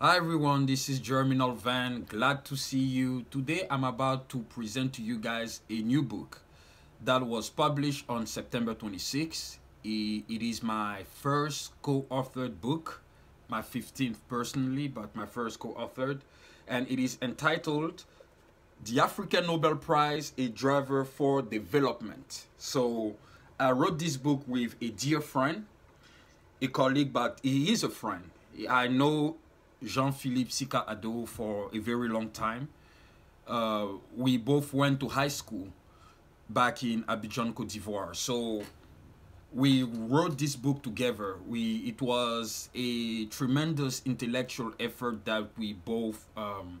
Hi everyone, this is Germinal Van. Glad to see you. Today I'm about to present to you guys a new book that was published on September 26. It is my first co-authored book, my 15th personally, but my first co-authored, and it is entitled The African Nobel Prize, A Driver for Development. So I wrote this book with a dear friend, a colleague, but he is a friend. I know Jean-Philippe Sika Ado for a very long time. Uh, we both went to high school back in Abidjan, Cote d'Ivoire. So we wrote this book together. We it was a tremendous intellectual effort that we both um,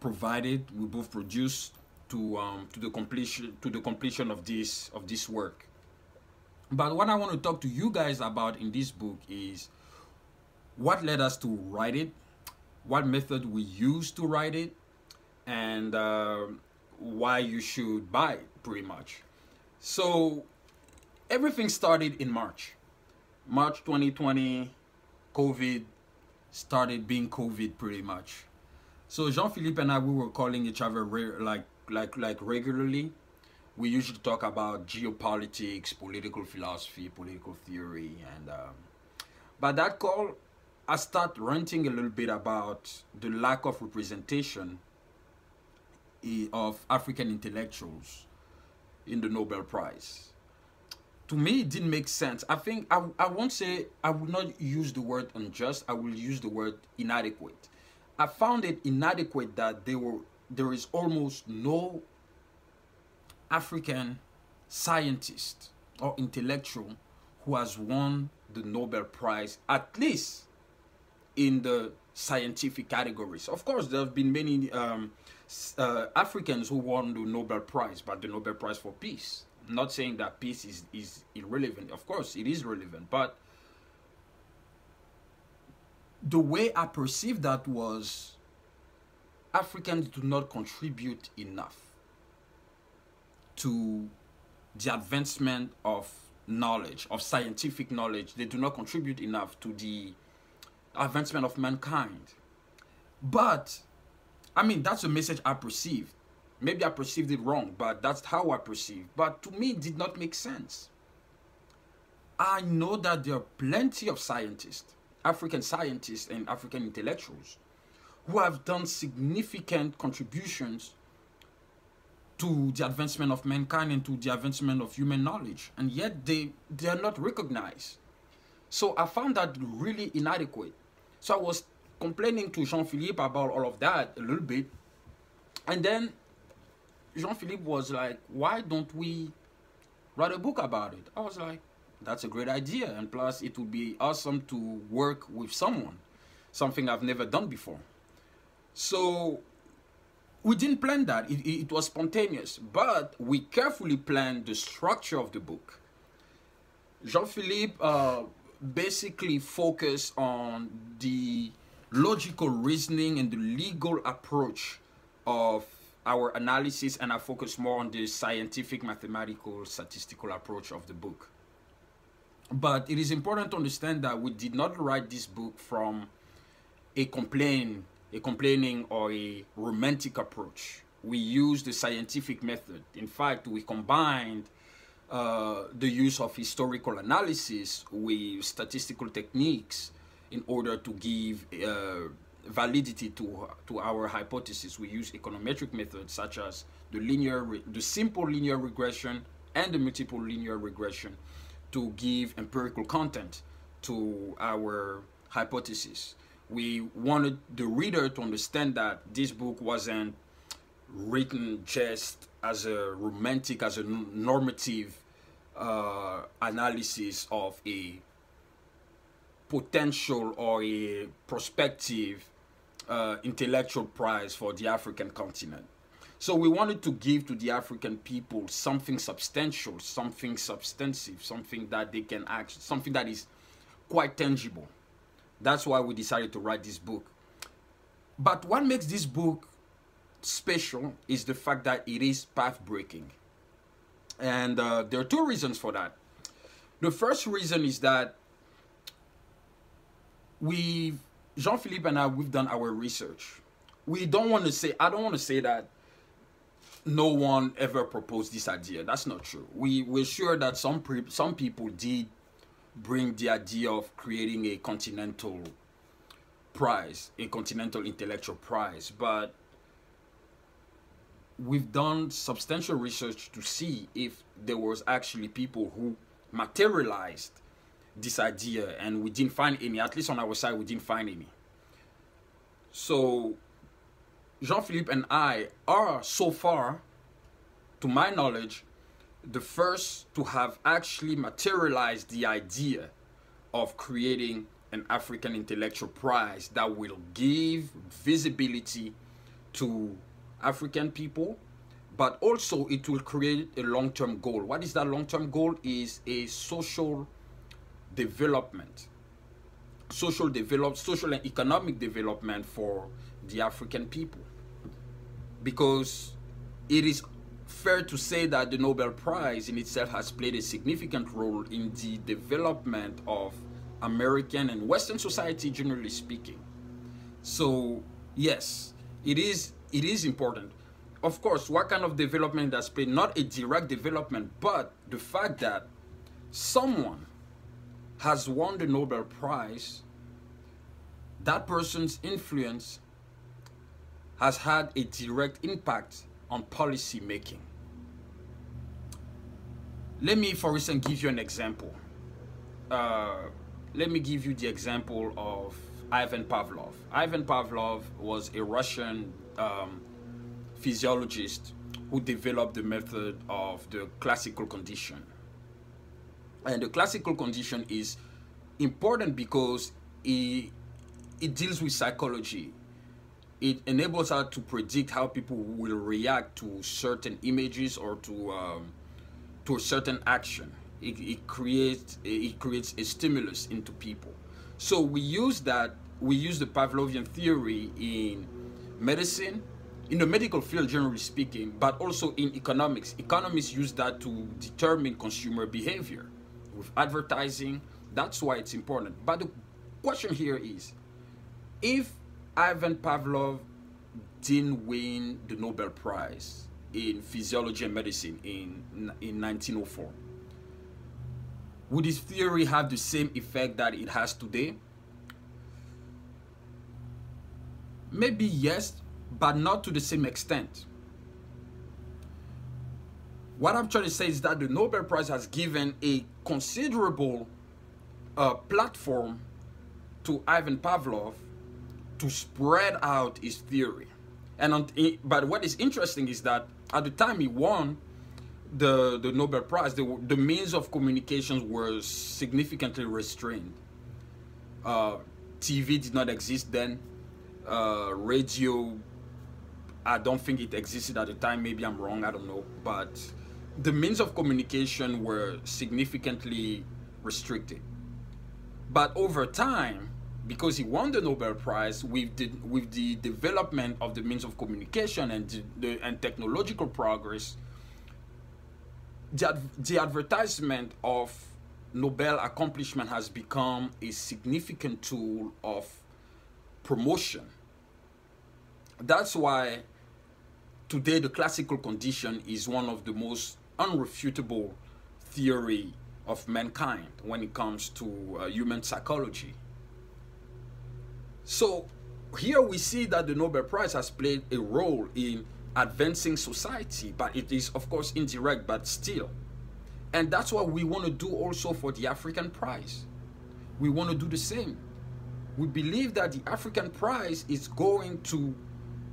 provided. We both produced to um, to the completion to the completion of this of this work. But what I want to talk to you guys about in this book is what led us to write it, what method we use to write it, and uh, why you should buy it, pretty much. So everything started in March. March 2020, COVID started being COVID pretty much. So Jean-Philippe and I, we were calling each other like like like regularly. We usually talk about geopolitics, political philosophy, political theory, and um, by that call, I start ranting a little bit about the lack of representation of African intellectuals in the Nobel Prize. To me, it didn't make sense. I think I, I won't say, I will not use the word unjust, I will use the word inadequate. I found it inadequate that there were there is almost no African scientist or intellectual who has won the Nobel Prize, at least in the scientific categories. Of course, there have been many um, uh, Africans who won the Nobel Prize, but the Nobel Prize for Peace. I'm not saying that peace is, is irrelevant. Of course, it is relevant. But the way I perceived that was Africans do not contribute enough to the advancement of knowledge, of scientific knowledge. They do not contribute enough to the advancement of mankind. But, I mean, that's a message I perceived. Maybe I perceived it wrong, but that's how I perceived. But to me, it did not make sense. I know that there are plenty of scientists, African scientists and African intellectuals, who have done significant contributions to the advancement of mankind and to the advancement of human knowledge. And yet they, they are not recognized. So I found that really inadequate. So I was complaining to Jean-Philippe about all of that a little bit. And then Jean-Philippe was like, why don't we write a book about it? I was like, that's a great idea. And plus, it would be awesome to work with someone, something I've never done before. So we didn't plan that. It, it was spontaneous, but we carefully planned the structure of the book. Jean-Philippe uh, basically focus on the logical reasoning and the legal approach of our analysis and I focus more on the scientific, mathematical, statistical approach of the book. But it is important to understand that we did not write this book from a complaint, a complaining or a romantic approach. We used the scientific method. In fact, we combined uh, the use of historical analysis with statistical techniques in order to give uh, validity to to our hypothesis. We use econometric methods such as the linear, the simple linear regression and the multiple linear regression to give empirical content to our hypothesis. We wanted the reader to understand that this book wasn't written just as a romantic, as a normative uh, analysis of a potential or a prospective uh, intellectual prize for the African continent. So we wanted to give to the African people something substantial, something substantive, something that they can act, something that is quite tangible. That's why we decided to write this book. But what makes this book special is the fact that it is path-breaking. And uh, there are two reasons for that. The first reason is that we Jean-Philippe and I, we've done our research. We don't want to say, I don't want to say that no one ever proposed this idea. That's not true. We, we're sure that some, some people did bring the idea of creating a continental prize, a continental intellectual prize, but we've done substantial research to see if there was actually people who materialized this idea and we didn't find any at least on our side we didn't find any. So jean-philippe and i are so far to my knowledge the first to have actually materialized the idea of creating an african intellectual prize that will give visibility to african people but also it will create a long-term goal what is that long-term goal is a social development, social develop, social and economic development for the African people. Because it is fair to say that the Nobel Prize in itself has played a significant role in the development of American and Western society, generally speaking. So yes, it is it is important. Of course, what kind of development that's played? Not a direct development, but the fact that someone has won the Nobel Prize, that person's influence has had a direct impact on policy making. Let me, for instance, give you an example. Uh, let me give you the example of Ivan Pavlov. Ivan Pavlov was a Russian um, physiologist who developed the method of the classical condition. And the classical condition is important because it, it deals with psychology. It enables us to predict how people will react to certain images or to um, to a certain action. It, it creates it creates a stimulus into people. So we use that we use the Pavlovian theory in medicine, in the medical field generally speaking, but also in economics. Economists use that to determine consumer behavior with advertising. That's why it's important. But the question here is if Ivan Pavlov didn't win the Nobel Prize in physiology and medicine in, in 1904, would his theory have the same effect that it has today? Maybe yes, but not to the same extent. What I'm trying to say is that the Nobel Prize has given a considerable uh, platform to Ivan Pavlov to spread out his theory. And on, but what is interesting is that at the time he won the the Nobel Prize, the, the means of communications were significantly restrained. Uh, TV did not exist then. Uh, radio, I don't think it existed at the time. Maybe I'm wrong. I don't know, but the means of communication were significantly restricted. But over time, because he won the Nobel Prize with the, with the development of the means of communication and, the, the and technological progress, the, the advertisement of Nobel accomplishment has become a significant tool of promotion. That's why today the classical condition is one of the most unrefutable theory of mankind when it comes to uh, human psychology. So here we see that the Nobel Prize has played a role in advancing society, but it is of course indirect, but still. And that's what we want to do also for the African Prize. We want to do the same. We believe that the African Prize is going to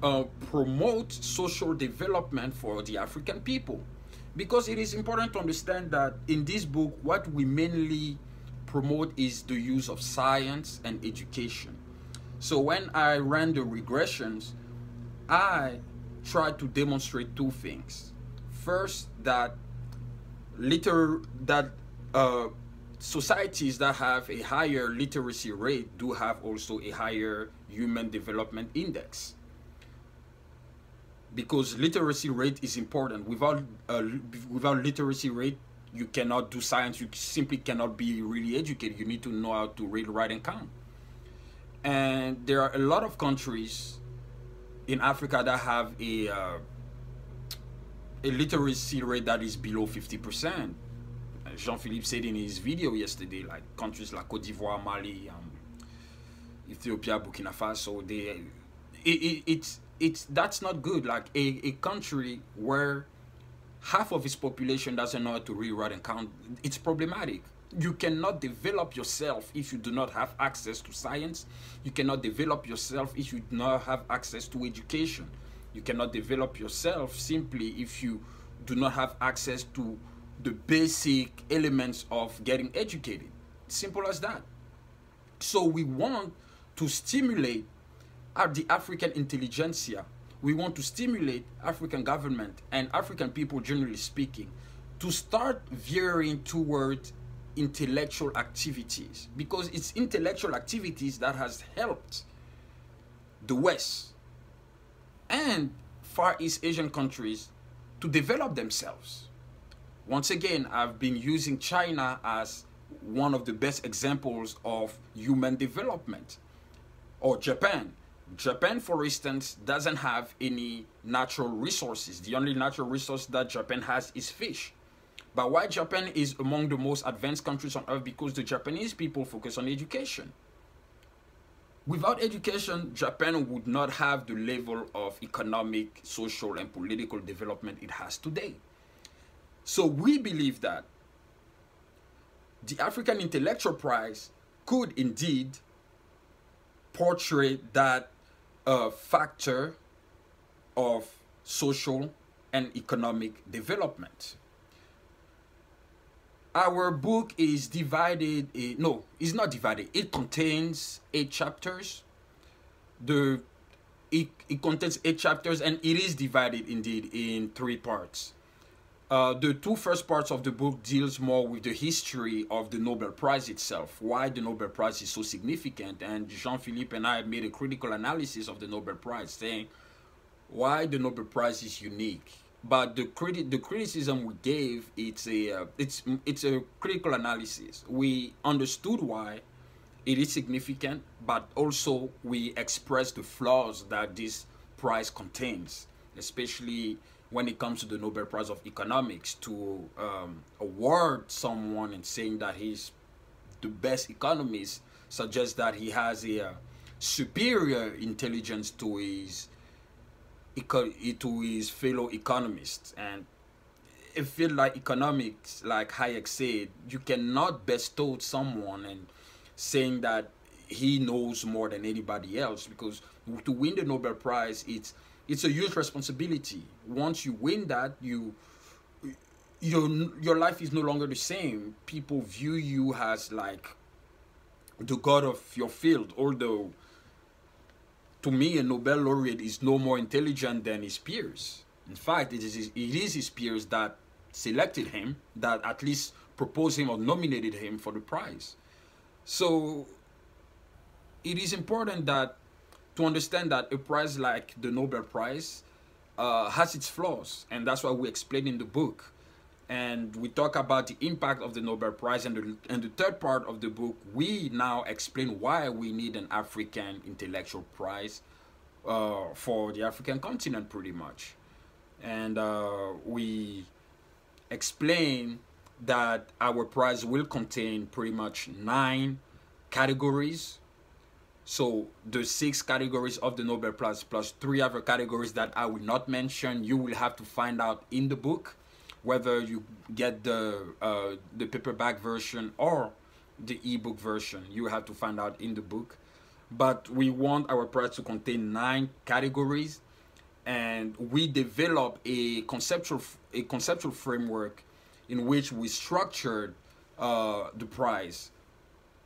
uh, promote social development for the African people. Because it is important to understand that in this book what we mainly promote is the use of science and education. So when i ran the regressions i tried to demonstrate two things. First that liter that uh, societies that have a higher literacy rate do have also a higher human development index because literacy rate is important. Without uh, without literacy rate, you cannot do science. You simply cannot be really educated. You need to know how to read, write, and count. and there are a lot of countries in Africa that have a uh, a literacy rate that is below 50%. Jean-Philippe said in his video yesterday, like countries like Cote d'Ivoire, Mali, um, Ethiopia, Burkina Faso, they, it, it, it's, it's, that's not good. Like a, a country where half of its population doesn't know how to read, write, and count, it's problematic. You cannot develop yourself if you do not have access to science. You cannot develop yourself if you do not have access to education. You cannot develop yourself simply if you do not have access to the basic elements of getting educated. Simple as that. So we want to stimulate the African intelligentsia. We want to stimulate African government and African people, generally speaking, to start veering towards intellectual activities because it's intellectual activities that has helped the West and Far East Asian countries to develop themselves. Once again, I've been using China as one of the best examples of human development. Or Japan. Japan, for instance, doesn't have any natural resources. The only natural resource that Japan has is fish. But why Japan is among the most advanced countries on earth? Because the Japanese people focus on education. Without education, Japan would not have the level of economic, social, and political development it has today. So we believe that the African Intellectual Prize could indeed portray that uh, factor of social and economic development. Our book is divided in, no it's not divided. It contains eight chapters. The it, it contains eight chapters and it is divided indeed in three parts uh, the two first parts of the book deals more with the history of the Nobel Prize itself, why the Nobel Prize is so significant, and Jean-Philippe and I made a critical analysis of the Nobel Prize, saying why the Nobel Prize is unique. But the criti- the criticism we gave it's a uh, it's it's a critical analysis. We understood why it is significant but also we expressed the flaws that this prize contains especially when it comes to the nobel prize of economics to um, award someone and saying that he's the best economist suggests that he has a uh, superior intelligence to his to his fellow economists. And I feel like economics, like Hayek said, you cannot bestow someone and saying that he knows more than anybody else because to win the Nobel Prize, it's it's a huge responsibility. Once you win that, you your your life is no longer the same. People view you as like the god of your field, although to me, a Nobel laureate is no more intelligent than his peers. In fact, it is, it is his peers that selected him, that at least proposed him or nominated him for the prize. So it is important that to understand that a prize like the Nobel Prize uh, has its flaws, and that's what we explain in the book and we talk about the impact of the Nobel Prize. And the, and the third part of the book, we now explain why we need an African intellectual prize uh, for the African continent, pretty much. And uh, we explain that our prize will contain pretty much nine categories. So the six categories of the Nobel Prize plus three other categories that I will not mention, you will have to find out in the book whether you get the uh, the paperback version or the ebook version. You have to find out in the book. But we want our prize to contain nine categories and we develop a conceptual a conceptual framework in which we structured uh, the prize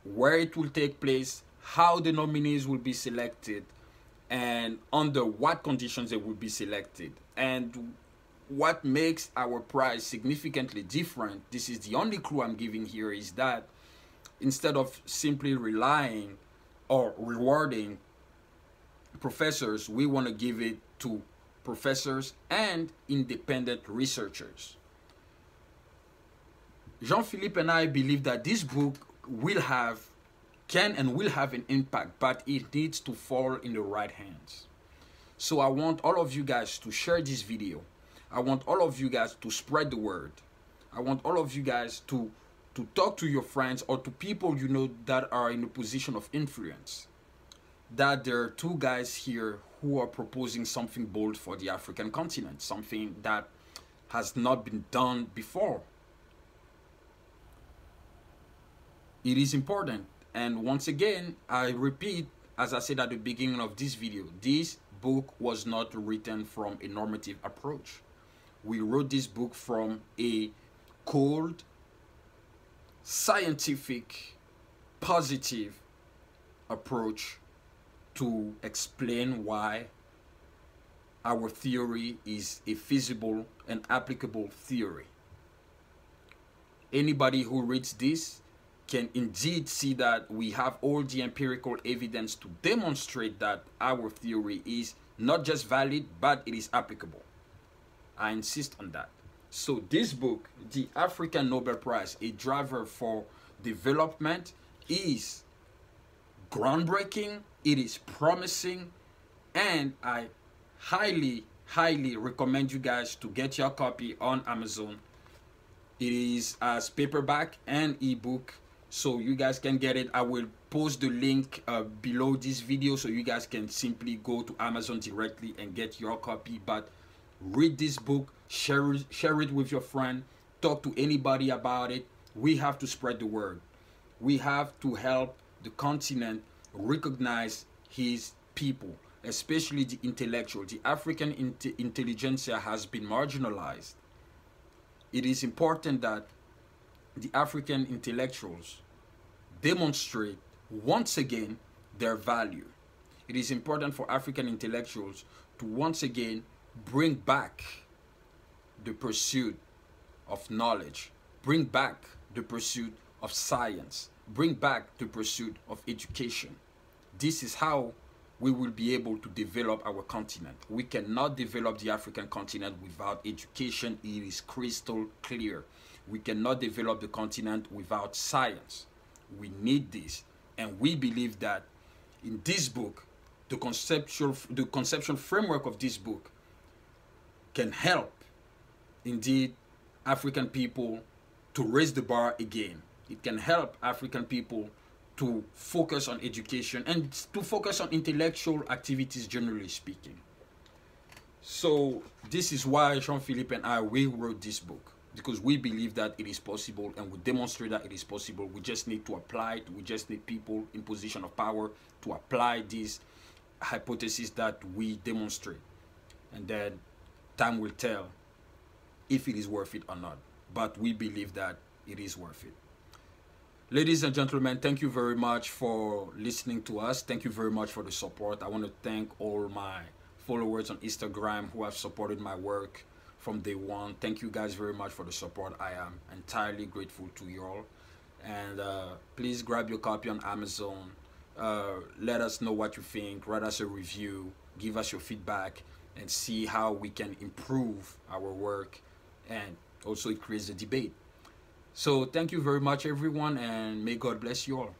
where it will take place how the nominees will be selected and under what conditions they will be selected and what makes our prize significantly different, this is the only clue I'm giving here, is that instead of simply relying or rewarding professors, we want to give it to professors and independent researchers. Jean Philippe and I believe that this book will have can and will have an impact, but it needs to fall in the right hands. So I want all of you guys to share this video. I want all of you guys to spread the word. I want all of you guys to to talk to your friends or to people you know that are in a position of influence. That there are two guys here who are proposing something bold for the African continent, something that has not been done before. It is important. And once again, I repeat, as I said at the beginning of this video, this book was not written from a normative approach. We wrote this book from a cold, scientific, positive approach to explain why our theory is a feasible and applicable theory. Anybody who reads this can indeed see that we have all the empirical evidence to demonstrate that our theory is not just valid, but it is applicable. I insist on that. So this book, The African Nobel Prize, a driver for development, is groundbreaking, it is promising, and I highly, highly recommend you guys to get your copy on Amazon. It is as paperback and ebook, so you guys can get it. I will post the link uh, below this video so you guys can simply go to Amazon directly and get your copy. But read this book share it, share it with your friend talk to anybody about it we have to spread the word we have to help the continent recognize his people especially the intellectual the african int- intelligentsia has been marginalized it is important that the african intellectuals demonstrate once again their value it is important for african intellectuals to once again bring back the pursuit of knowledge, bring back the pursuit of science, bring back the pursuit of education. This is how we will be able to develop our continent. We cannot develop the African continent without education. It is crystal clear. We cannot develop the continent without science. We need this. And we believe that in this book, the conceptual the conceptual framework of this book can help indeed African people to raise the bar again. It can help African people to focus on education and to focus on intellectual activities, generally speaking. So, this is why Jean Philippe and I we wrote this book because we believe that it is possible and we demonstrate that it is possible. We just need to apply it, we just need people in position of power to apply these hypotheses that we demonstrate. And then time will tell if it is worth it or not. But we believe that it is worth it. Ladies and gentlemen, thank you very much for listening to us. Thank you very much for the support. I want to thank all my followers on Instagram who have supported my work from day one. Thank you guys very much for the support. I am entirely grateful to you all. And uh, please grab your copy on Amazon. Uh, let us know what you think. Write us a review. Give us your feedback and see how we can improve our work and also it creates a debate. So thank you very much, everyone, and may God bless you all.